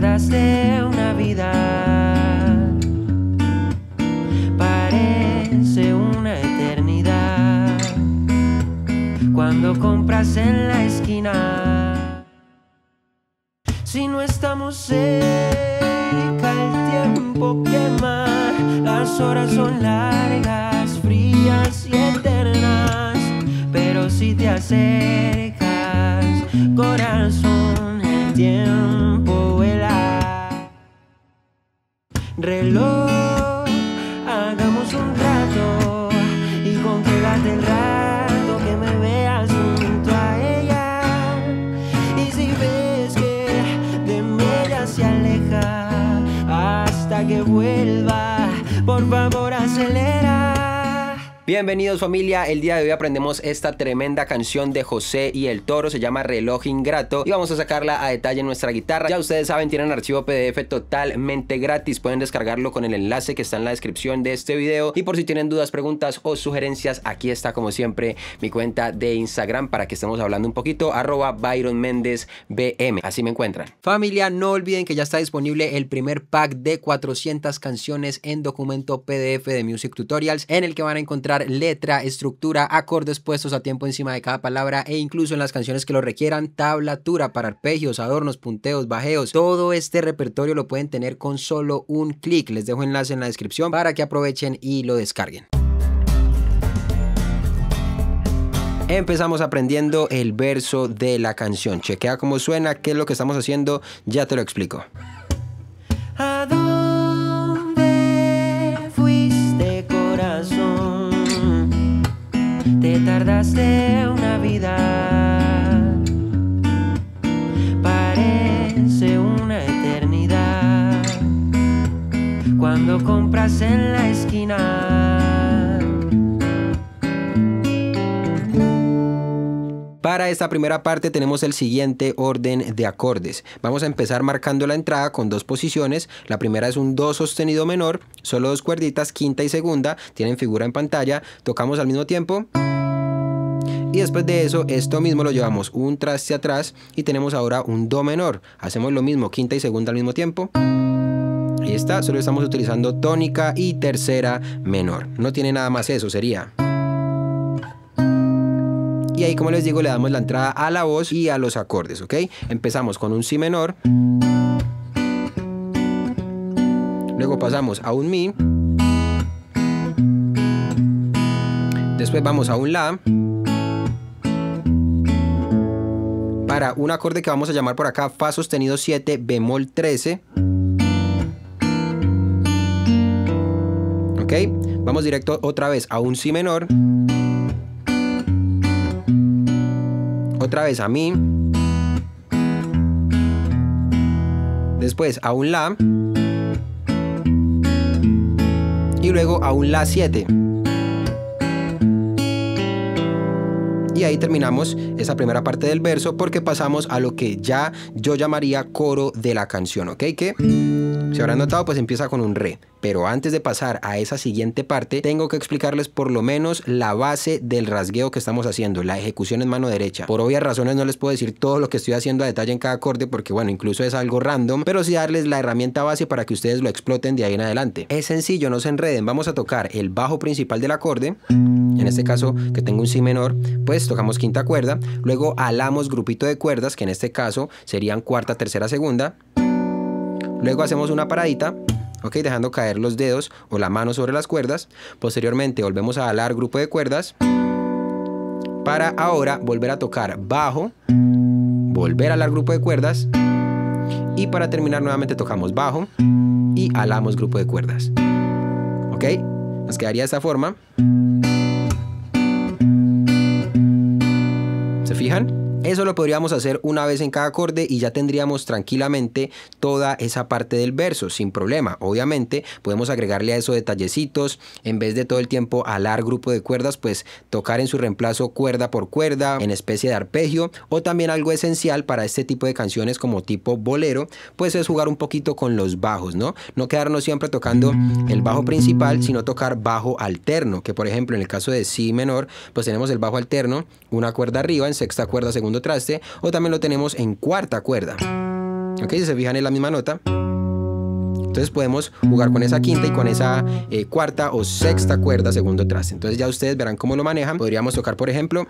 tardaste una vida. Parece una eternidad. Cuando compras en la esquina. Si no estamos cerca, el tiempo quema. Las horas son largas, frías y eternas. Pero si te acercas, corazón, el tiempo Reloj, hagamos un trato y congélate el rato que me veas junto a ella. Y si ves que de mí ella se aleja hasta que vuelva, por favor acelera. Bienvenidos familia, el día de hoy aprendemos esta tremenda canción de José y el Toro, se llama Reloj Ingrato y vamos a sacarla a detalle en nuestra guitarra. Ya ustedes saben, tienen archivo PDF totalmente gratis, pueden descargarlo con el enlace que está en la descripción de este video. Y por si tienen dudas, preguntas o sugerencias, aquí está como siempre mi cuenta de Instagram para que estemos hablando un poquito, arroba Byron Méndez BM, así me encuentran. Familia, no olviden que ya está disponible el primer pack de 400 canciones en documento PDF de Music Tutorials en el que van a encontrar letra, estructura, acordes puestos a tiempo encima de cada palabra e incluso en las canciones que lo requieran, tablatura para arpegios, adornos, punteos, bajeos. Todo este repertorio lo pueden tener con solo un clic. Les dejo enlace en la descripción para que aprovechen y lo descarguen. Empezamos aprendiendo el verso de la canción. Chequea cómo suena, qué es lo que estamos haciendo, ya te lo explico. ¿A Tardaste una vida. Parece una eternidad. Cuando compras en la esquina. Para esta primera parte tenemos el siguiente orden de acordes. Vamos a empezar marcando la entrada con dos posiciones. La primera es un do sostenido menor, solo dos cuerditas, quinta y segunda, tienen figura en pantalla. Tocamos al mismo tiempo. Y después de eso, esto mismo lo llevamos un traste atrás y tenemos ahora un do menor. Hacemos lo mismo, quinta y segunda al mismo tiempo. Ahí está, solo estamos utilizando tónica y tercera menor. No tiene nada más eso, sería. Y ahí, como les digo, le damos la entrada a la voz y a los acordes, ¿ok? Empezamos con un si menor. Luego pasamos a un mi. Después vamos a un la. Para un acorde que vamos a llamar por acá Fa sostenido 7 bemol 13. ¿Ok? Vamos directo otra vez a un si menor. otra vez a mi, después a un la y luego a un la 7. Y ahí terminamos esa primera parte del verso porque pasamos a lo que ya yo llamaría coro de la canción, ¿ok? Que si habrán notado pues empieza con un re. Pero antes de pasar a esa siguiente parte, tengo que explicarles por lo menos la base del rasgueo que estamos haciendo, la ejecución en mano derecha. Por obvias razones no les puedo decir todo lo que estoy haciendo a detalle en cada acorde porque bueno, incluso es algo random, pero sí darles la herramienta base para que ustedes lo exploten de ahí en adelante. Es sencillo, no se enreden, vamos a tocar el bajo principal del acorde, en este caso que tengo un si menor, pues tocamos quinta cuerda, luego alamos grupito de cuerdas, que en este caso serían cuarta, tercera, segunda, luego hacemos una paradita, ok, dejando caer los dedos o la mano sobre las cuerdas. Posteriormente volvemos a alar grupo de cuerdas para ahora volver a tocar bajo, volver a alar grupo de cuerdas y para terminar nuevamente tocamos bajo y alamos grupo de cuerdas. ¿Ok? Nos quedaría de esta forma. Eso lo podríamos hacer una vez en cada acorde y ya tendríamos tranquilamente toda esa parte del verso sin problema. Obviamente podemos agregarle a eso detallecitos, en vez de todo el tiempo alar grupo de cuerdas, pues tocar en su reemplazo cuerda por cuerda en especie de arpegio o también algo esencial para este tipo de canciones como tipo bolero, pues es jugar un poquito con los bajos, ¿no? No quedarnos siempre tocando el bajo principal, sino tocar bajo alterno, que por ejemplo en el caso de si menor, pues tenemos el bajo alterno, una cuerda arriba, en sexta cuerda, traste o también lo tenemos en cuarta cuerda. Ok, si se fijan en la misma nota. Entonces podemos jugar con esa quinta y con esa eh, cuarta o sexta cuerda segundo traste. Entonces ya ustedes verán cómo lo manejan. Podríamos tocar, por ejemplo,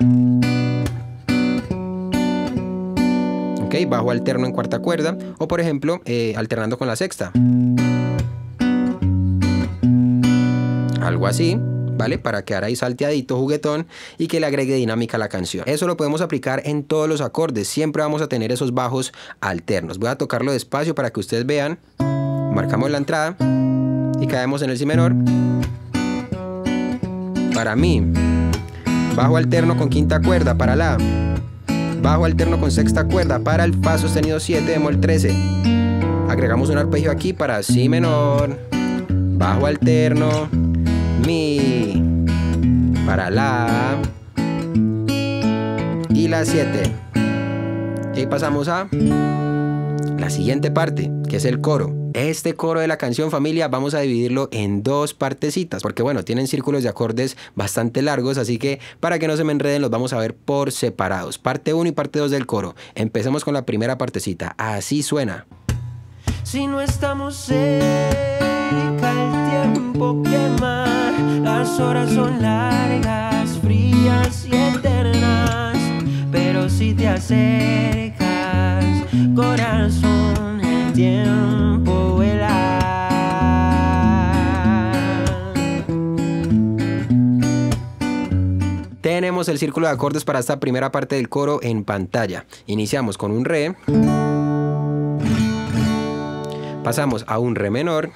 ok, bajo alterno en cuarta cuerda o por ejemplo eh, alternando con la sexta. Algo así. ¿Vale? Para quedar ahí salteadito, juguetón y que le agregue dinámica a la canción. Eso lo podemos aplicar en todos los acordes, siempre vamos a tener esos bajos alternos. Voy a tocarlo despacio para que ustedes vean. Marcamos la entrada y caemos en el si menor. Para mi, bajo alterno con quinta cuerda para la, bajo alterno con sexta cuerda para el fa sostenido 7 bemol 13. Agregamos un arpegio aquí para si menor, bajo alterno, mi, para la y la 7. Y pasamos a la siguiente parte, que es el coro. Este coro de la canción familia vamos a dividirlo en dos partecitas, porque bueno, tienen círculos de acordes bastante largos, así que para que no se me enreden los vamos a ver por separados. Parte 1 y parte 2 del coro. Empecemos con la primera partecita. Así suena. Si no estamos el tiempo quema. Las horas son largas, frías y eternas. Pero si te acercas, corazón, el tiempo vuela. Tenemos el círculo de acordes para esta primera parte del coro en pantalla. Iniciamos con un re. Pasamos a un re menor.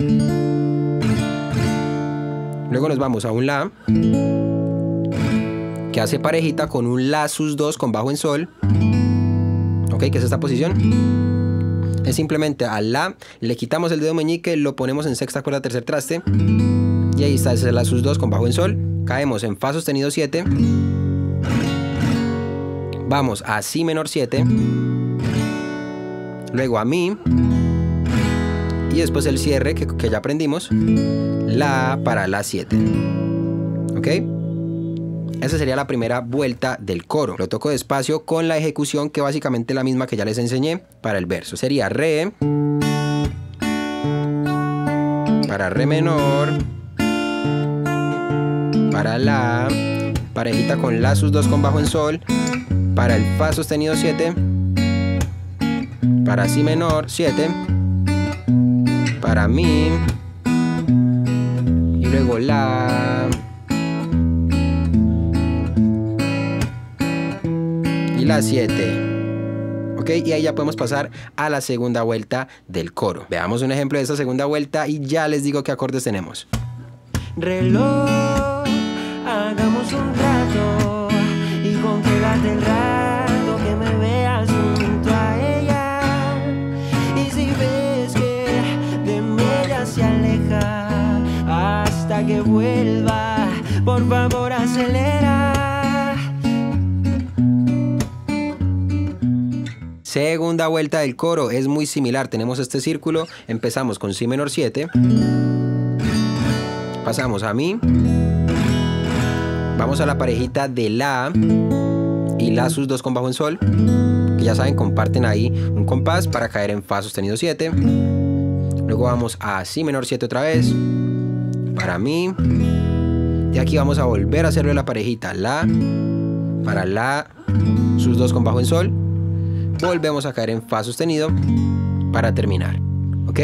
Luego nos vamos a un la. Que hace parejita con un la sus 2 con bajo en sol. Ok, que es esta posición. Es simplemente al la, le quitamos el dedo meñique, lo ponemos en sexta cuerda tercer traste. Y ahí está, ese es la sus 2 con bajo en sol. Caemos en fa sostenido 7. Vamos a si menor 7. Luego a mi. Y después el cierre que, que ya aprendimos. La para la 7. ¿Ok? Esa sería la primera vuelta del coro. Lo toco despacio con la ejecución que básicamente es la misma que ya les enseñé para el verso. Sería re. Para re menor. Para la. Parejita con la sus 2 con bajo en sol. Para el fa sostenido 7. Para si menor 7. Para mi. Y luego la. Y la 7. ¿Ok? Y ahí ya podemos pasar a la segunda vuelta del coro. Veamos un ejemplo de esa segunda vuelta y ya les digo qué acordes tenemos. reloj, que vuelva, por favor acelera. Segunda vuelta del coro es muy similar. Tenemos este círculo. Empezamos con Si menor 7. Pasamos a Mi. Vamos a la parejita de La y La sus 2 con bajo en Sol. Que ya saben, comparten ahí un compás para caer en Fa sostenido 7. Luego vamos a Si menor 7 otra vez. Para Mi. Y aquí vamos a volver a hacerle la parejita La para La sus 2 con bajo en Sol volvemos a caer en Fa sostenido para terminar. ¿Ok?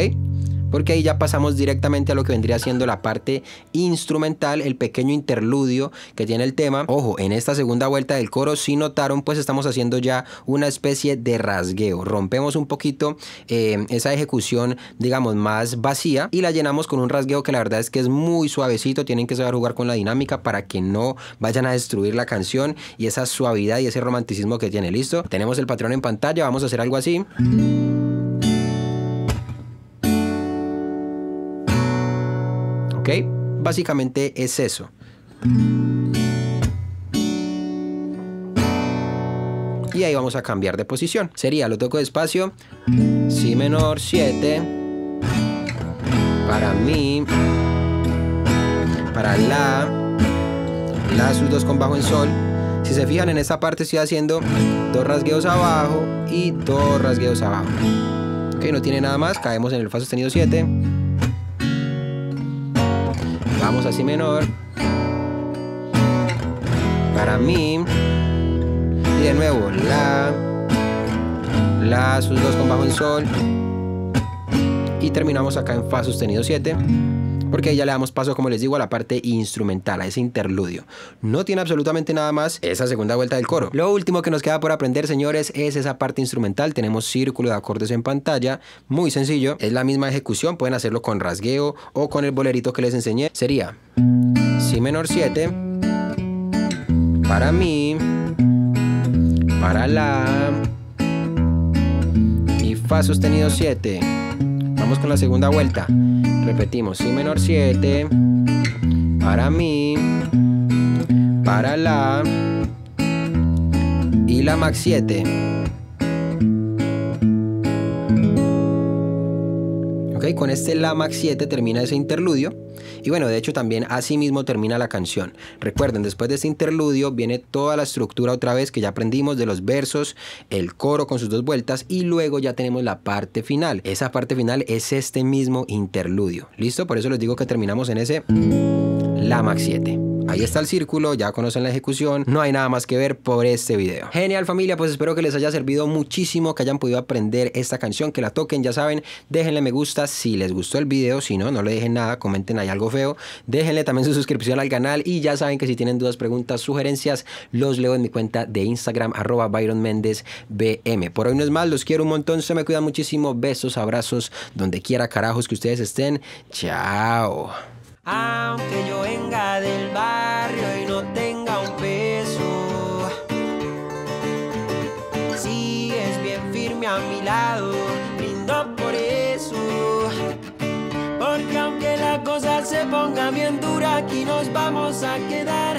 Porque ahí ya pasamos directamente a lo que vendría siendo la parte instrumental, el pequeño interludio que tiene el tema. Ojo, en esta segunda vuelta del coro, si notaron, pues estamos haciendo ya una especie de rasgueo. Rompemos un poquito eh, esa ejecución, digamos, más vacía y la llenamos con un rasgueo que la verdad es que es muy suavecito. Tienen que saber jugar con la dinámica para que no vayan a destruir la canción y esa suavidad y ese romanticismo que tiene. ¿Listo? Tenemos el patrón en pantalla, vamos a hacer algo así. Básicamente es eso. Y ahí vamos a cambiar de posición. Sería, lo toco despacio, Si menor 7, para Mi, para La, La sus 2 con bajo en Sol. Si se fijan en esta parte estoy haciendo dos rasgueos abajo y dos rasgueos abajo. ¿Ok? no tiene nada más, caemos en el fa sostenido 7. Vamos a si menor. Para mí. Y de nuevo, la. La, sus dos con bajo en sol. Y terminamos acá en fa sostenido 7 porque ya le damos paso, como les digo, a la parte instrumental, a ese interludio. No tiene absolutamente nada más esa segunda vuelta del coro. Lo último que nos queda por aprender, señores, es esa parte instrumental. Tenemos círculo de acordes en pantalla, muy sencillo, es la misma ejecución, pueden hacerlo con rasgueo o con el bolerito que les enseñé. Sería Si menor 7, para mí, para la y Fa sostenido 7. Vamos con la segunda vuelta. Repetimos, Si menor 7, para mi, para la y la max 7. Ok, con este La max 7 termina ese interludio. Y bueno, de hecho también así mismo termina la canción. Recuerden, después de este interludio viene toda la estructura otra vez que ya aprendimos de los versos, el coro con sus dos vueltas y luego ya tenemos la parte final. Esa parte final es este mismo interludio. ¿Listo? Por eso les digo que terminamos en ese La Max 7. Ahí está el círculo, ya conocen la ejecución, no hay nada más que ver por este video. Genial familia, pues espero que les haya servido muchísimo, que hayan podido aprender esta canción, que la toquen, ya saben, déjenle me gusta si les gustó el video, si no, no le dejen nada, comenten ahí algo feo, déjenle también su suscripción al canal y ya saben que si tienen dudas, preguntas, sugerencias, los leo en mi cuenta de Instagram, arroba Byron Méndez BM. Por hoy no es más, los quiero un montón, se me cuidan muchísimo, besos, abrazos, donde quiera carajos que ustedes estén, chao. Aunque yo venga del barrio y no tenga un peso, sigues bien firme a mi lado, brindo por eso. Porque aunque la cosa se ponga bien dura, aquí nos vamos a quedar.